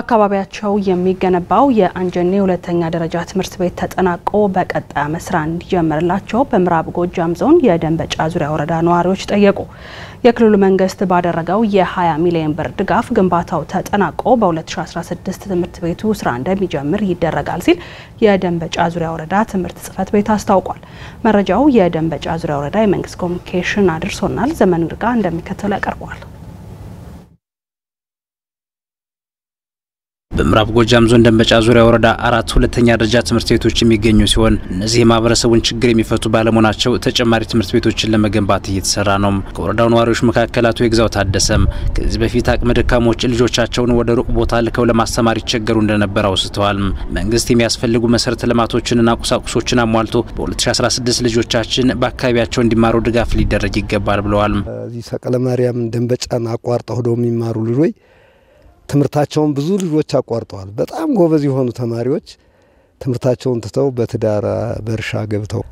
አካባቢያቸው የሚገነባው የአንጀኔ ሁለተኛ ደረጃ ትምህርት ቤት ተጠናቆ በቀጣይ ዓመት ስራ እንዲጀመርላቸው በምዕራብ ጎጃም ዞን የደንበጫ ዙሪያ ወረዳ ነዋሪዎች ጠየቁ። የክልሉ መንግስት ባደረገው የ20 ሚሊዮን ብር ድጋፍ ግንባታው ተጠናቆ በ2016 ትምህርት ቤቱ ስራ እንደሚጀምር ይደረጋል ሲል የደንበጫ ዙሪያ ወረዳ ትምህርት ጽሕፈት ቤት አስታውቋል። መረጃው የደንበጫ ዙሪያ ወረዳ የመንግስት ኮሚኒኬሽን አድርሶናል። ዘመን ግርጋ እንደሚከተለው ያቀርበዋል። በምዕራብ ጎጃም ዞን ደንበጫ ዙሪያ ወረዳ አራት ሁለተኛ ደረጃ ትምህርት ቤቶች የሚገኙ ሲሆን እነዚህ የማህበረሰቡን ችግር የሚፈቱ ባለመሆናቸው ተጨማሪ ትምህርት ቤቶችን ለመገንባት እየተሰራ ነው። ከወረዳው ነዋሪዎች መካከል አቶ የግዛው ታደሰም ከዚህ በፊት አቅመ ደካሞች ልጆቻቸውን ወደ ሩቅ ቦታ ልከው ለማስተማር ይቸገሩ እንደነበር አውስተዋል። መንግስት የሚያስፈልጉ መሰረተ ልማቶችንና ቁሳቁሶችን አሟልቶ በ2016 ልጆቻችን በአካባቢያቸው እንዲማሩ ድጋፍ ሊደረግ ይገባል ብለዋል። እዚህ ሰቀለ ማርያም ደንበጫን አቋርጠው ሄደው የሚማሩ ልጆች ትምህርታቸውን ብዙ ልጆች አቋርጠዋል። በጣም ጎበዝ የሆኑ ተማሪዎች ትምህርታቸውን ትተው በትዳር በእርሻ ገብተው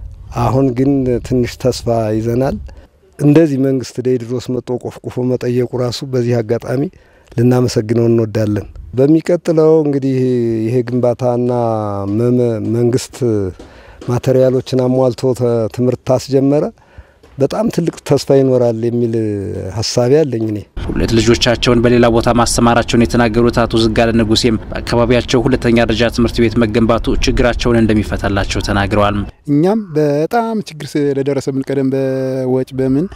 አሁን ግን ትንሽ ተስፋ ይዘናል። እንደዚህ መንግስት ደይ ድሮስ መጦ ቆፍቁፎ መጠየቁ ራሱ በዚህ አጋጣሚ ልናመሰግነው እንወዳለን። በሚቀጥለው እንግዲህ ይሄ ግንባታና መንግስት ማቴሪያሎችን አሟልቶ ትምህርት ታስጀመረ በጣም ትልቅ ተስፋ ይኖራል የሚል ሀሳቢ አለኝ እኔ። ሁለት ልጆቻቸውን በሌላ ቦታ ማስተማራቸውን የተናገሩት አቶ ዝጋለ ንጉሴም በአካባቢያቸው ሁለተኛ ደረጃ ትምህርት ቤት መገንባቱ ችግራቸውን እንደሚፈታላቸው ተናግረዋል። እኛም በጣም ችግር ስለደረሰብን ቀደም በወጭ በምን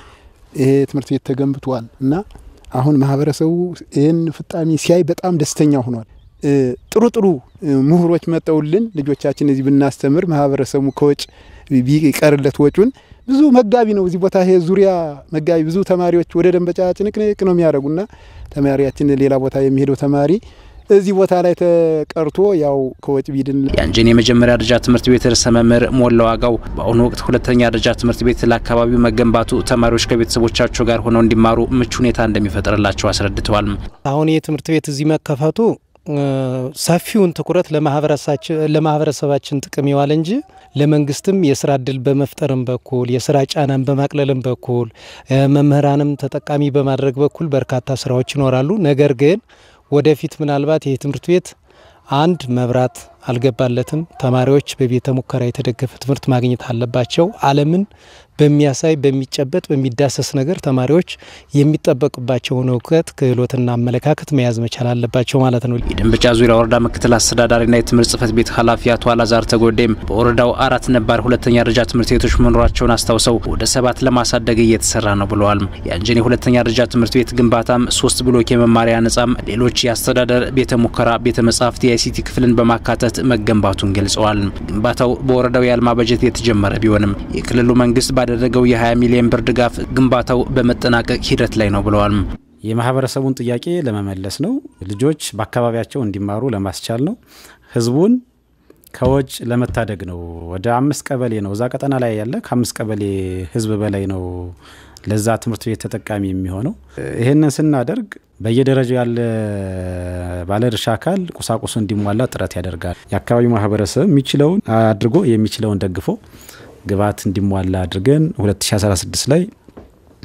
ይሄ ትምህርት ቤት ተገንብቷል እና አሁን ማህበረሰቡ ይህን ፍጣሜ ሲያይ በጣም ደስተኛ ሆኗል። ጥሩ ጥሩ ምሁሮች መጠውልን ልጆቻችን እዚህ ብናስተምር ማህበረሰቡ ከወጭ ቢቀርለት ወጩን ብዙ መጋቢ ነው እዚህ ቦታ ይሄ ዙሪያ መጋቢ ብዙ ተማሪዎች ወደ ደንበጫ ጭንቅንቅ ነው የሚያደርጉና ተማሪያችን ሌላ ቦታ የሚሄደው ተማሪ እዚህ ቦታ ላይ ተቀርቶ ያው ከወጭ ቢድን። የአንጀኔ የመጀመሪያ ደረጃ ትምህርት ቤት ርዕሰ መምህር ሞላ ዋጋው በአሁኑ ወቅት ሁለተኛ ደረጃ ትምህርት ቤት ለአካባቢው መገንባቱ ተማሪዎች ከቤተሰቦቻቸው ጋር ሆነው እንዲማሩ ምቹ ሁኔታ እንደሚፈጥርላቸው አስረድተዋል። አሁን ይህ ትምህርት ቤት እዚህ መከፈቱ ሰፊውን ትኩረት ለማህበረሰባችን ጥቅም ይዋል እንጂ ለመንግስትም የስራ እድል በመፍጠርም በኩል የስራ ጫናን በማቅለልም በኩል መምህራንም ተጠቃሚ በማድረግ በኩል በርካታ ስራዎች ይኖራሉ። ነገር ግን ወደፊት ምናልባት ይህ ትምህርት ቤት አንድ መብራት አልገባለትም። ተማሪዎች በቤተ ሙከራ የተደገፈ ትምህርት ማግኘት አለባቸው። ዓለምን በሚያሳይ በሚጨበጥ በሚዳሰስ ነገር ተማሪዎች የሚጠበቅባቸውን እውቀት ክህሎትና አመለካከት መያዝ መቻል አለባቸው ማለት ነው። የደንበጫ ዙሪያ ወረዳ ምክትል አስተዳዳሪና የትምህርት ጽሕፈት ቤት ኃላፊ አቶ አላዛር ተጎዴም በወረዳው አራት ነባር ሁለተኛ ደረጃ ትምህርት ቤቶች መኖራቸውን አስተውሰው ወደ ሰባት ለማሳደግ እየተሰራ ነው ብለዋል። የአንጀኔ ሁለተኛ ደረጃ ትምህርት ቤት ግንባታም ሶስት ብሎክ የመማሪያ ነጻም፣ ሌሎች የአስተዳደር ቤተ ሙከራ፣ ቤተ መጻሕፍት፣ የአይሲቲ ክፍልን በማካተት መገንባቱን ገልጸዋል። ግንባታው በወረዳው የአልማ በጀት የተጀመረ ቢሆንም የክልሉ መንግስት ባደረገው የ20 ሚሊዮን ብር ድጋፍ ግንባታው በመጠናቀቅ ሂደት ላይ ነው ብለዋል። የማህበረሰቡን ጥያቄ ለመመለስ ነው። ልጆች በአካባቢያቸው እንዲማሩ ለማስቻል ነው። ህዝቡን ከወጭ ለመታደግ ነው። ወደ አምስት ቀበሌ ነው እዛ ቀጠና ላይ ያለ ከአምስት ቀበሌ ህዝብ በላይ ነው ለዛ ትምህርት ቤት ተጠቃሚ የሚሆነው። ይህንን ስናደርግ በየደረጃው ያለ ባለድርሻ አካል ቁሳቁሱ እንዲሟላ ጥረት ያደርጋል። የአካባቢው ማህበረሰብ የሚችለውን አድርጎ የሚችለውን ደግፎ ግብዓት እንዲሟላ አድርገን 2016 ላይ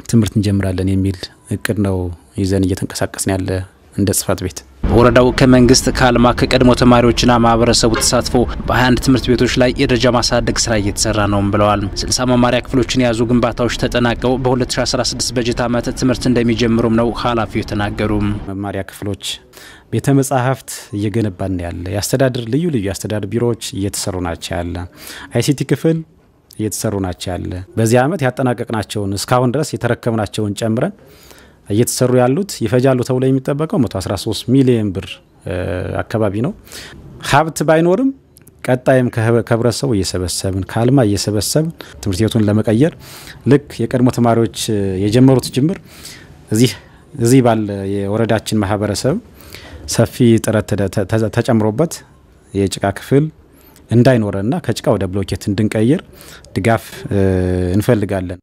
ትምህርት እንጀምራለን የሚል እቅድ ነው ይዘን እየተንቀሳቀስን ያለ እንደ ጽሕፈት ቤት። በወረዳው ከመንግስት ከአልማ ከቀድሞ ተማሪዎችና ማህበረሰቡ ተሳትፎ በ21 ትምህርት ቤቶች ላይ የደረጃ ማሳደግ ስራ እየተሰራ ነውም ብለዋል። 60 መማሪያ ክፍሎችን የያዙ ግንባታዎች ተጠናቀው በ2016 በጀት ዓመት ትምህርት እንደሚጀምሩም ነው ኃላፊው የተናገሩ። መማሪያ ክፍሎች፣ ቤተ መጻሕፍት እየገነባን ያለ የአስተዳደር ልዩ ልዩ የአስተዳደር ቢሮዎች እየተሰሩ ናቸው ያለ አይሲቲ ክፍል እየተሰሩ ናቸው ያለ በዚህ ዓመት ያጠናቀቅናቸውን እስካሁን ድረስ የተረከብናቸውን ጨምረን እየተሰሩ ያሉት ይፈጃሉ ተብሎ የሚጠበቀው 113 ሚሊዮን ብር አካባቢ ነው። ሀብት ባይኖርም ቀጣይም ከህብረተሰቡ እየሰበሰብን ከአልማ እየሰበሰብን ትምህርት ቤቱን ለመቀየር ልክ የቀድሞ ተማሪዎች የጀመሩት ጅምር እዚህ እዚህ ባለ የወረዳችን ማህበረሰብ ሰፊ ጥረት ተጨምሮበት የጭቃ ክፍል እንዳይኖረንና ከጭቃ ወደ ብሎኬት እንድንቀይር ድጋፍ እንፈልጋለን።